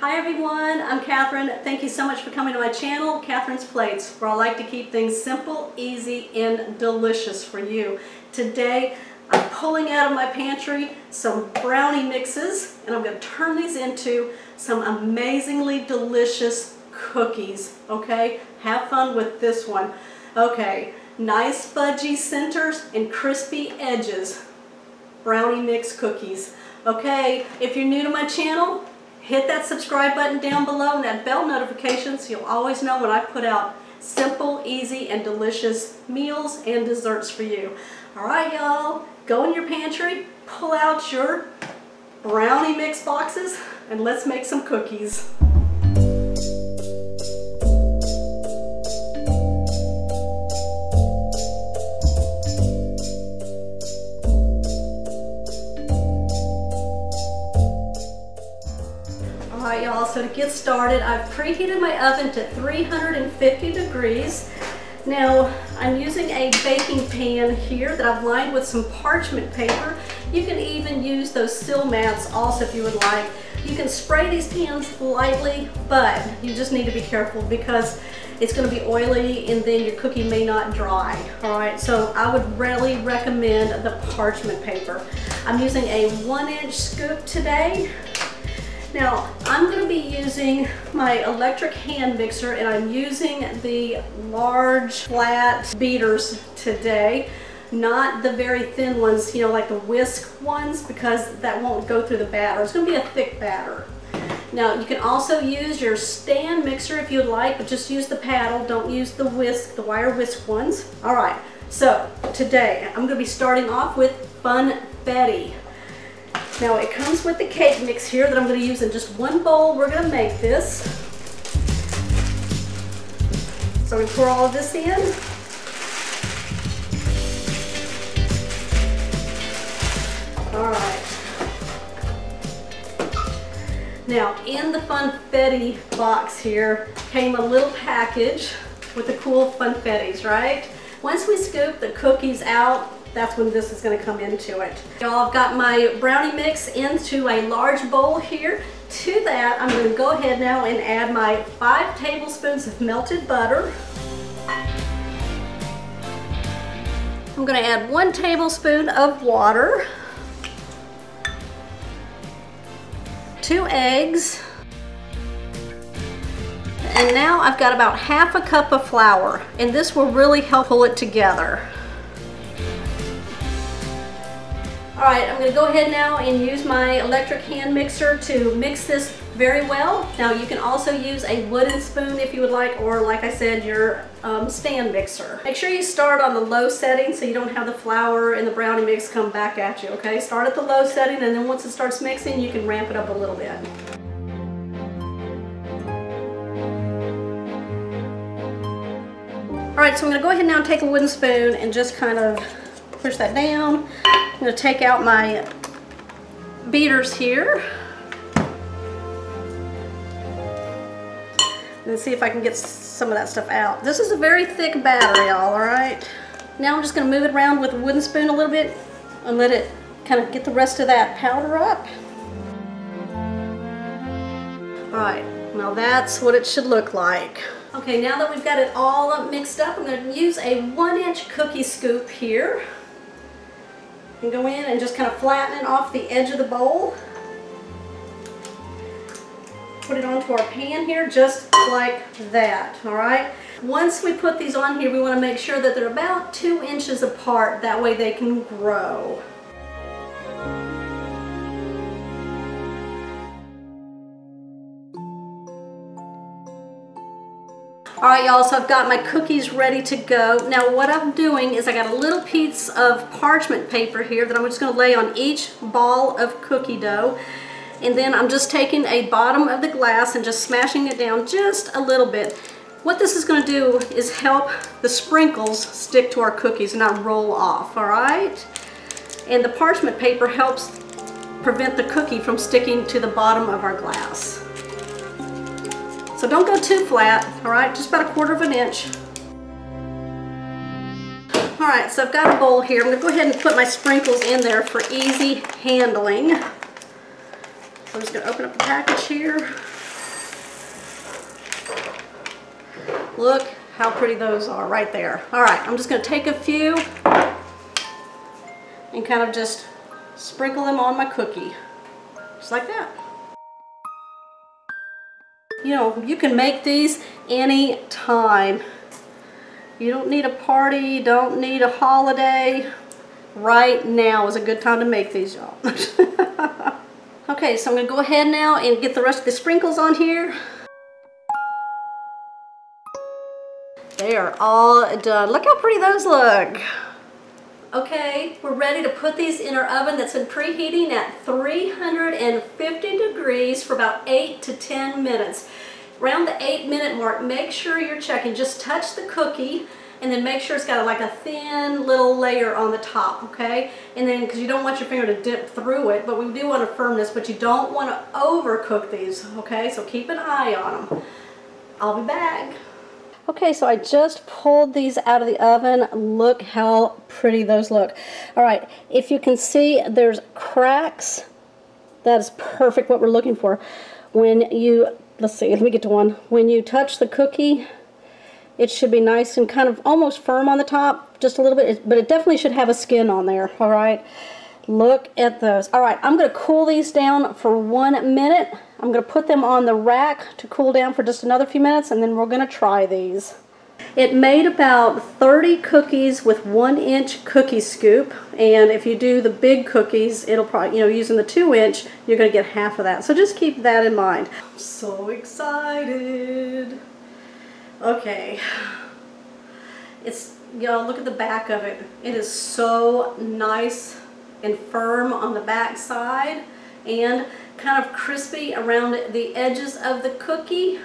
Hi everyone, I'm Catherine. Thank you so much for coming to my channel, Catherine's Plates, where I like to keep things simple, easy, and delicious for you. Today, I'm pulling out of my pantry some brownie mixes, and I'm going to turn these into some amazingly delicious cookies, okay? Have fun with this one. Okay, nice fudgy centers and crispy edges. Brownie mix cookies. Okay, if you're new to my channel, hit that subscribe button down below and that bell notification so you'll always know when I put out simple, easy, and delicious meals and desserts for you. All right, y'all, go in your pantry, pull out your brownie mix boxes, and let's make some cookies. So to get started, I've preheated my oven to 350 degrees. Now, I'm using a baking pan here that I've lined with some parchment paper. You can even use those sill mats also if you would like. You can spray these pans lightly, but you just need to be careful because it's going to be oily and then your cookie may not dry. All right, so I would really recommend the parchment paper. I'm using a one inch scoop today now, I'm going to be using my electric hand mixer and I'm using the large flat beaters today, not the very thin ones, you know, like the whisk ones, because that won't go through the batter. It's going to be a thick batter. Now, you can also use your stand mixer if you'd like, but just use the paddle. Don't use the whisk, the wire whisk ones. All right, so today I'm going to be starting off with Funfetti. Now it comes with the cake mix here that I'm going to use in just one bowl. We're going to make this. So we pour all of this in. All right. Now in the Funfetti box here came a little package with the cool Funfettis, right? Once we scoop the cookies out, that's when this is to come into it. Y'all, I've got my brownie mix into a large bowl here. To that, I'm to go ahead now and add my five tablespoons of melted butter. I'm to add one tablespoon of water, two eggs, and now I've got about half a cup of flour, and this will really help pull it together. All right, I'm gonna go ahead now and use my electric hand mixer to mix this very well. Now you can also use a wooden spoon if you would like, or like I said, your um, stand mixer. Make sure you start on the low setting so you don't have the flour and the brownie mix come back at you, okay? Start at the low setting and then once it starts mixing, you can ramp it up a little bit. All right, so I'm gonna go ahead now and take a wooden spoon and just kind of push that down. I'm going to take out my beaters here. And see if I can get some of that stuff out. This is a very thick batter, y'all, alright? Now I'm just going to move it around with a wooden spoon a little bit and let it kind of get the rest of that powder up. Alright, now that's what it should look like. Okay, now that we've got it all mixed up, I'm going to use a one inch cookie scoop here and go in and just kind of flatten it off the edge of the bowl. Put it onto our pan here just like that, all right? Once we put these on here, we want to make sure that they're about two inches apart. That way they can grow. All right, y'all, so I've got my cookies ready to go. Now, what I'm doing is I got a little piece of parchment paper here that I'm just gonna lay on each ball of cookie dough. And then I'm just taking a bottom of the glass and just smashing it down just a little bit. What this is gonna do is help the sprinkles stick to our cookies and not roll off, all right? And the parchment paper helps prevent the cookie from sticking to the bottom of our glass. So don't go too flat, all right? Just about a quarter of an inch. All right, so I've got a bowl here. I'm gonna go ahead and put my sprinkles in there for easy handling. I'm just gonna open up the package here. Look how pretty those are right there. All right, I'm just gonna take a few and kind of just sprinkle them on my cookie, just like that. You know, you can make these any time. You don't need a party, you don't need a holiday. Right now is a good time to make these, y'all. okay, so I'm gonna go ahead now and get the rest of the sprinkles on here. They are all done. Look how pretty those look. Okay, we're ready to put these in our oven that's been preheating at 350 degrees for about 8 to 10 minutes. Around the 8 minute mark, make sure you're checking. Just touch the cookie and then make sure it's got like a thin little layer on the top, okay? And then, because you don't want your finger to dip through it, but we do want a firmness, but you don't want to overcook these, okay? So keep an eye on them. I'll be back. Okay, so I just pulled these out of the oven. Look how pretty those look. All right, if you can see, there's cracks. That is perfect what we're looking for. When you, let's see, let me get to one. When you touch the cookie, it should be nice and kind of almost firm on the top, just a little bit, but it definitely should have a skin on there, all right? Look at those. All right, I'm going to cool these down for one minute. I'm going to put them on the rack to cool down for just another few minutes, and then we're going to try these. It made about 30 cookies with one inch cookie scoop, and if you do the big cookies, it'll probably, you know, using the two inch, you're going to get half of that. So just keep that in mind. I'm so excited. Okay. It's, you know, look at the back of it. It is so nice and firm on the back side and kind of crispy around the edges of the cookie.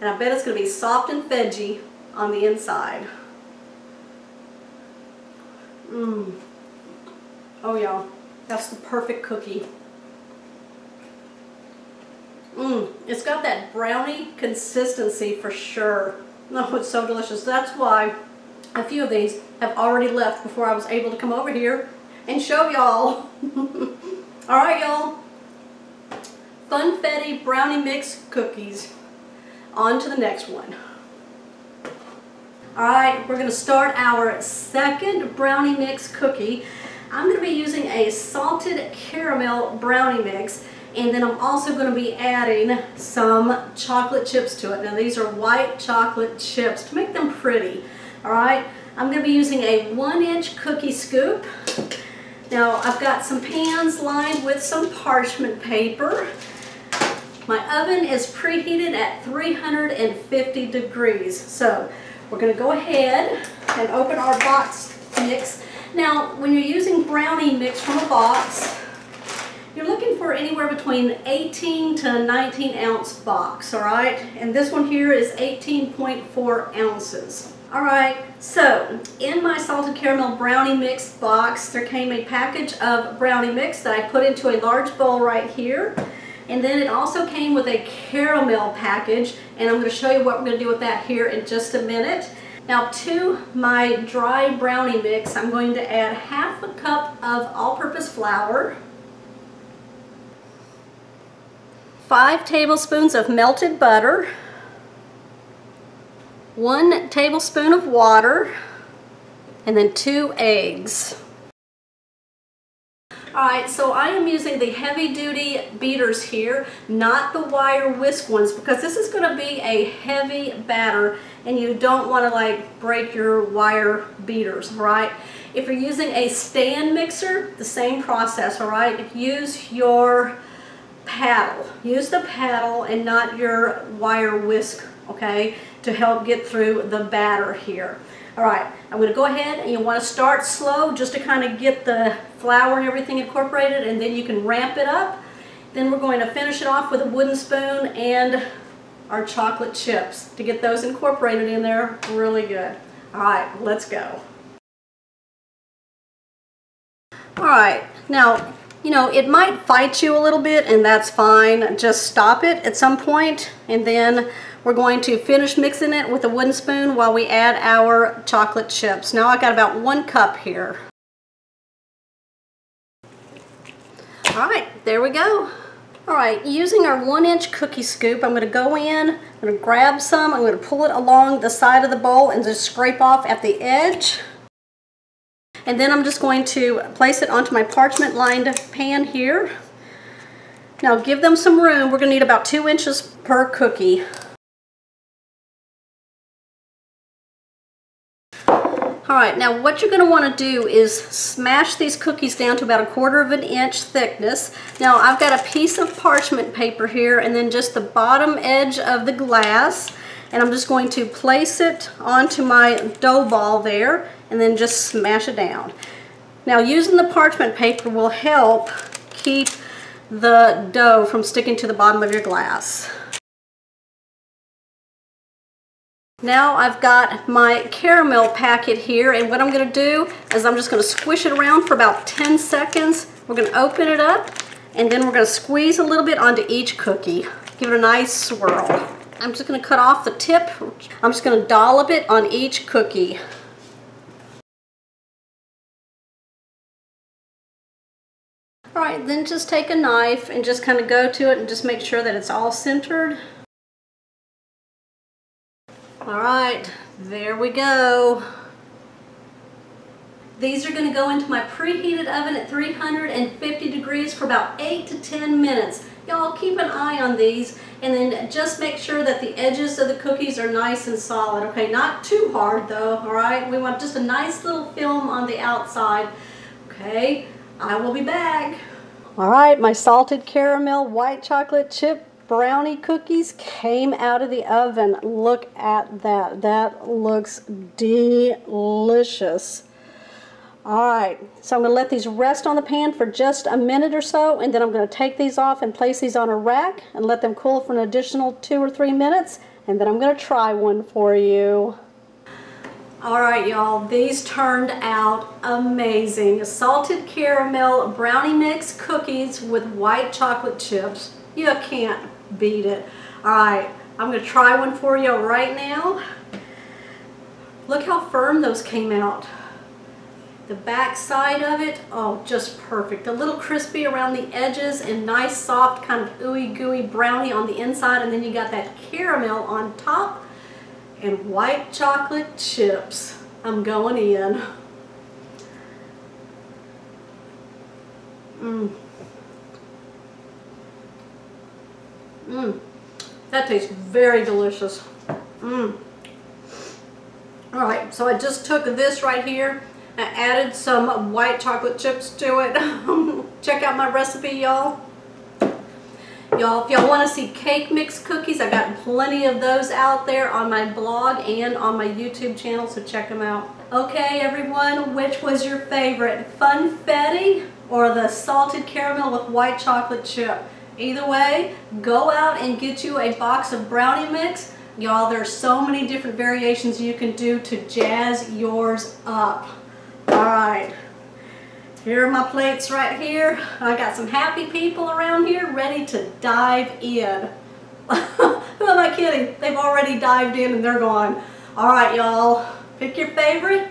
And I bet it's going to be soft and veggie on the inside. Mmm. Oh yeah, that's the perfect cookie. Mmm, it's got that brownie consistency for sure. Oh, it's so delicious. That's why a few of these have already left before I was able to come over here and show y'all. All right, y'all. Funfetti Brownie Mix Cookies. On to the next one. All right, we're to start our second brownie mix cookie. I'm to be using a salted caramel brownie mix and then I'm also going to be adding some chocolate chips to it. Now these are white chocolate chips to make them pretty. All right, I'm going to be using a one inch cookie scoop now I've got some pans lined with some parchment paper. My oven is preheated at 350 degrees. So we're going to go ahead and open our box mix. Now when you're using brownie mix from a box, you're looking for anywhere between 18 to 19 ounce box, all right? And this one here is 18.4 ounces. All right, so in my salted caramel brownie mix box, there came a package of brownie mix that I put into a large bowl right here. And then it also came with a caramel package, and I'm going to show you what we're going to do with that here in just a minute. Now to my dry brownie mix, I'm going to add half a cup of all-purpose flour, five tablespoons of melted butter, one tablespoon of water, and then two eggs. Alright, so I am using the heavy duty beaters here, not the wire whisk ones, because this is going to be a heavy batter and you don't want to like break your wire beaters, right? If you're using a stand mixer, the same process, alright? Use your paddle. Use the paddle and not your wire whisk, okay? To help get through the batter here. All right, I'm going to go ahead and you want to start slow just to kind of get the flour and everything incorporated and then you can ramp it up. Then we're going to finish it off with a wooden spoon and our chocolate chips to get those incorporated in there really good. All right, let's go. All right, now, you know, it might fight you a little bit and that's fine. Just stop it at some point and then we're going to finish mixing it with a wooden spoon while we add our chocolate chips. Now I've got about one cup here. All right, there we go. All right, using our one inch cookie scoop, I'm gonna go in, I'm gonna grab some, I'm gonna pull it along the side of the bowl and just scrape off at the edge. And then I'm just going to place it onto my parchment lined pan here. Now give them some room. We're gonna need about two inches per cookie. All right, now what you're going to want to do is smash these cookies down to about a quarter of an inch thickness. Now I've got a piece of parchment paper here and then just the bottom edge of the glass and I'm just going to place it onto my dough ball there and then just smash it down. Now using the parchment paper will help keep the dough from sticking to the bottom of your glass. Now I've got my caramel packet here and what I'm going to do is I'm just going to squish it around for about 10 seconds. We're going to open it up and then we're going to squeeze a little bit onto each cookie. Give it a nice swirl. I'm just going to cut off the tip. I'm just going to dollop it on each cookie. Alright, then just take a knife and just kind of go to it and just make sure that it's all centered. All right, there we go. These are gonna go into my preheated oven at 350 degrees for about eight to 10 minutes. Y'all keep an eye on these and then just make sure that the edges of the cookies are nice and solid. Okay, not too hard though, all right? We want just a nice little film on the outside. Okay, I will be back. All right, my salted caramel white chocolate chip brownie cookies came out of the oven. Look at that. That looks delicious. All right, so I'm going to let these rest on the pan for just a minute or so, and then I'm going to take these off and place these on a rack and let them cool for an additional two or three minutes, and then I'm going to try one for you. All right, y'all, these turned out amazing. Salted caramel brownie mix cookies with white chocolate chips. You can't beat it. All right, I'm gonna try one for you right now. Look how firm those came out. The back side of it, oh, just perfect. A little crispy around the edges and nice, soft, kind of ooey gooey brownie on the inside. And then you got that caramel on top and white chocolate chips. I'm going in. Mmm. Mmm. That tastes very delicious. Mmm. All right, so I just took this right here. I added some white chocolate chips to it. Check out my recipe, y'all. Y'all, if y'all want to see cake mix cookies, I've got plenty of those out there on my blog and on my YouTube channel, so check them out. Okay, everyone, which was your favorite? Funfetti or the salted caramel with white chocolate chip? Either way, go out and get you a box of brownie mix. Y'all, there's so many different variations you can do to jazz yours up. All right, here are my plates right here. I got some happy people around here ready to dive in. Who am I kidding? They've already dived in and they're gone. All right, y'all, pick your favorite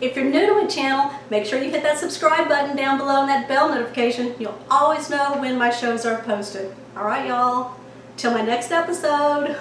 if you're new to my channel, make sure you hit that subscribe button down below and that bell notification. You'll always know when my shows are posted. All right, y'all. Till my next episode.